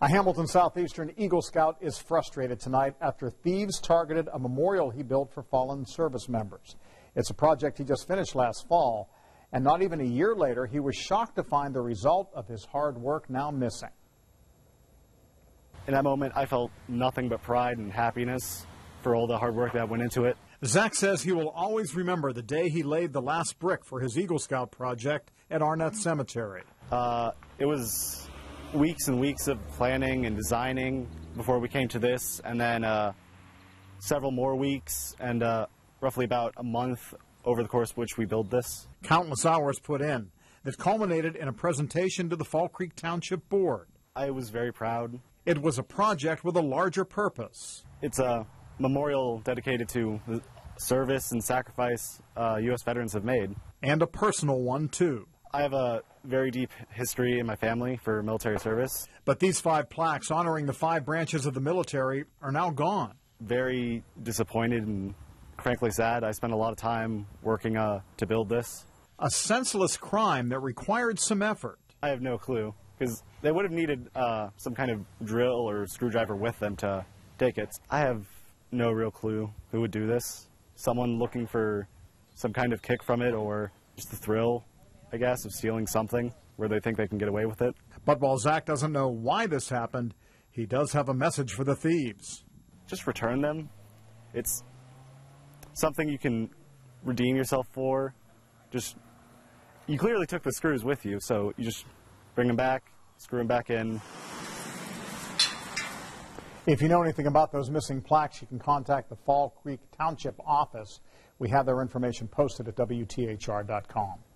A Hamilton Southeastern Eagle Scout is frustrated tonight after thieves targeted a memorial he built for fallen service members. It's a project he just finished last fall, and not even a year later, he was shocked to find the result of his hard work now missing. In that moment, I felt nothing but pride and happiness for all the hard work that went into it. Zach says he will always remember the day he laid the last brick for his Eagle Scout project at Arnett Cemetery. Uh, it was weeks and weeks of planning and designing before we came to this, and then uh, several more weeks and uh, roughly about a month over the course of which we built this. Countless hours put in that culminated in a presentation to the Fall Creek Township Board. I was very proud. It was a project with a larger purpose. It's a memorial dedicated to the service and sacrifice uh, U.S. veterans have made. And a personal one, too. I have a very deep history in my family for military service. But these five plaques honoring the five branches of the military are now gone. Very disappointed and frankly sad. I spent a lot of time working uh, to build this. A senseless crime that required some effort. I have no clue because they would have needed uh, some kind of drill or screwdriver with them to take it. I have no real clue who would do this. Someone looking for some kind of kick from it or just the thrill I guess, of stealing something where they think they can get away with it. But while Zach doesn't know why this happened, he does have a message for the thieves. Just return them. It's something you can redeem yourself for. Just, you clearly took the screws with you, so you just bring them back, screw them back in. If you know anything about those missing plaques, you can contact the Fall Creek Township office. We have their information posted at WTHR.com.